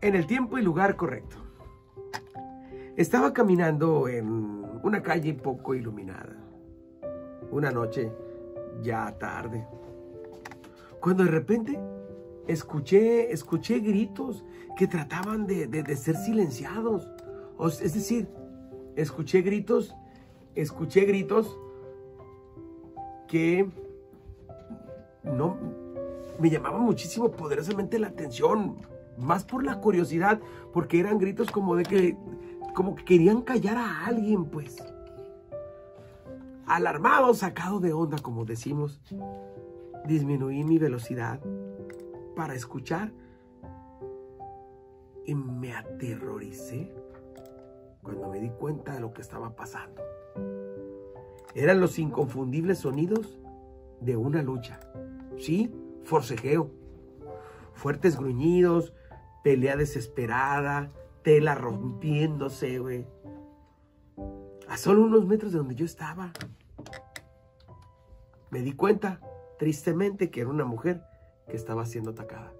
en el tiempo y lugar correcto. Estaba caminando en una calle poco iluminada. Una noche ya tarde. Cuando de repente escuché, escuché gritos que trataban de, de ser silenciados. Es decir, escuché gritos, escuché gritos que no me llamaban muchísimo poderosamente la atención más por la curiosidad, porque eran gritos como de que, como que querían callar a alguien, pues. Alarmado, sacado de onda, como decimos, disminuí mi velocidad para escuchar y me aterroricé cuando me di cuenta de lo que estaba pasando. Eran los inconfundibles sonidos de una lucha. Sí, forcejeo. Fuertes gruñidos, pelea desesperada, tela rompiéndose, güey. A solo unos metros de donde yo estaba. Me di cuenta, tristemente, que era una mujer que estaba siendo atacada.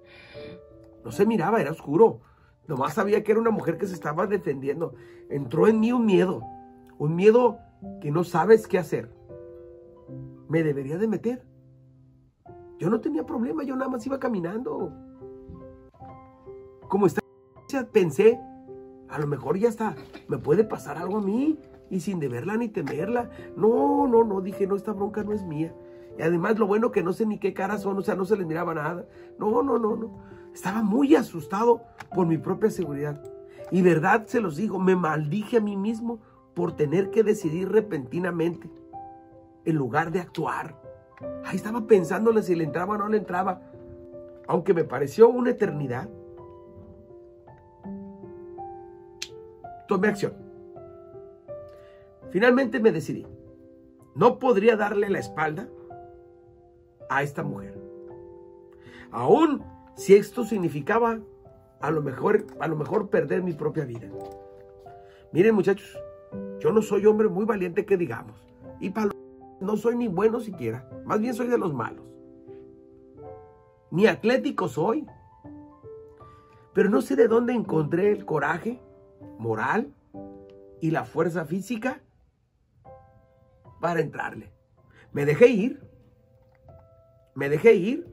No se miraba, era oscuro. Nomás sabía que era una mujer que se estaba defendiendo. Entró en mí un miedo. Un miedo que no sabes qué hacer. Me debería de meter. Yo no tenía problema, yo nada más iba caminando como está, pensé, a lo mejor ya está, me puede pasar algo a mí y sin deberla ni temerla. No, no, no, dije, no, esta bronca no es mía. Y además lo bueno que no sé ni qué caras son, o sea, no se les miraba nada. No, no, no, no. Estaba muy asustado por mi propia seguridad. Y verdad se los digo, me maldije a mí mismo por tener que decidir repentinamente en lugar de actuar. Ahí estaba pensándole si le entraba o no le entraba. Aunque me pareció una eternidad, tomé acción. Finalmente me decidí. No podría darle la espalda a esta mujer. Aún si esto significaba a lo mejor, a lo mejor perder mi propia vida. Miren muchachos, yo no soy hombre muy valiente que digamos. Y para no soy ni bueno siquiera. Más bien soy de los malos. Ni atlético soy. Pero no sé de dónde encontré el coraje moral y la fuerza física para entrarle. Me dejé ir, me dejé ir,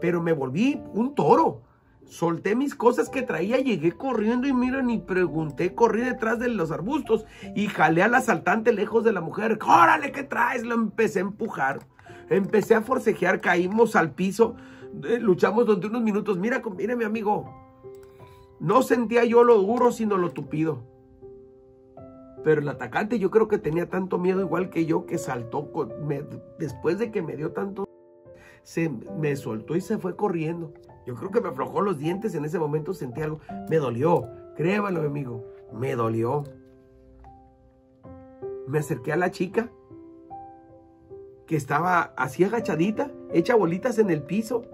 pero me volví un toro. Solté mis cosas que traía, llegué corriendo y mira, ni pregunté, corrí detrás de los arbustos y jalé al asaltante lejos de la mujer. ¡Órale, qué traes! Lo empecé a empujar. Empecé a forcejear, caímos al piso, eh, luchamos durante unos minutos. Mira, mire mi amigo, no sentía yo lo duro, sino lo tupido. Pero el atacante yo creo que tenía tanto miedo igual que yo que saltó después de que me dio tanto se me soltó y se fue corriendo. Yo creo que me aflojó los dientes en ese momento sentí algo, me dolió, créanlo amigo, me dolió. Me acerqué a la chica que estaba así agachadita, hecha bolitas en el piso,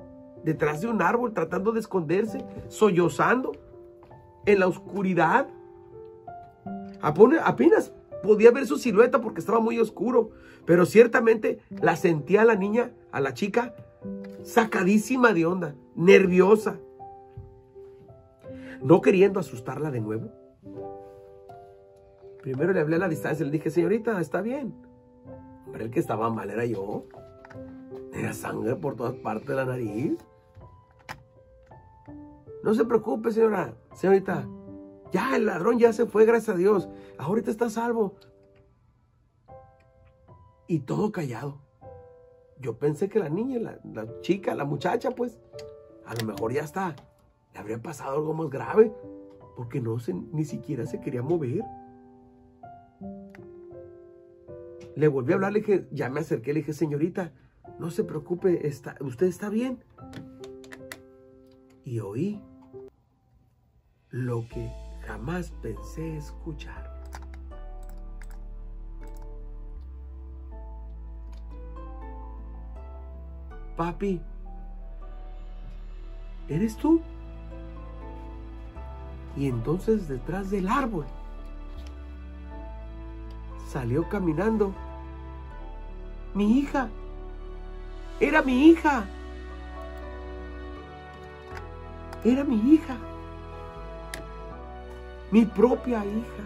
detrás de un árbol tratando de esconderse, sollozando en la oscuridad. Apenas podía ver su silueta porque estaba muy oscuro, pero ciertamente la sentía a la niña, a la chica, sacadísima de onda, nerviosa, no queriendo asustarla de nuevo. Primero le hablé a la distancia, le dije, señorita, está bien. Pero el que estaba mal era yo. Tenía sangre por todas partes de la nariz. No se preocupe, señora, señorita. Ya, el ladrón ya se fue, gracias a Dios. Ahorita está salvo. Y todo callado. Yo pensé que la niña, la, chica, la muchacha, pues, a lo mejor ya está. Le habría pasado algo más grave. Porque no se, ni siquiera se quería mover. Le volví a hablar, le dije, ya me acerqué, le dije, señorita, no se preocupe, está, usted está bien. Y oí lo que jamás pensé escuchar. Papi, ¿eres tú? Y entonces detrás del árbol salió caminando mi hija. Era mi hija. Era mi hija. Mi propia hija.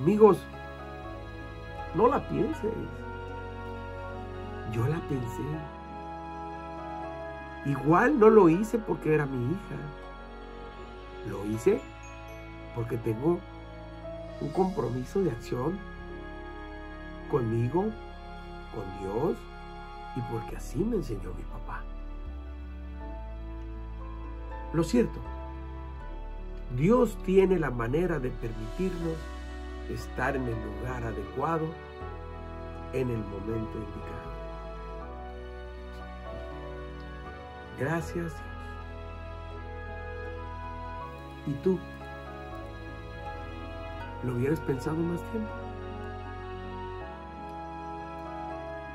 Amigos, no la pienses. Yo la pensé. Igual no lo hice porque era mi hija. Lo hice porque tengo un compromiso de acción conmigo, con Dios y porque así me enseñó mi papá. Lo cierto, Dios tiene la manera de permitirnos estar en el lugar adecuado en el momento indicado. Gracias Dios. ¿Y tú? ¿Lo hubieras pensado más tiempo?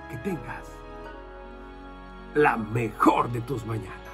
Que tengas la mejor de tus mañanas.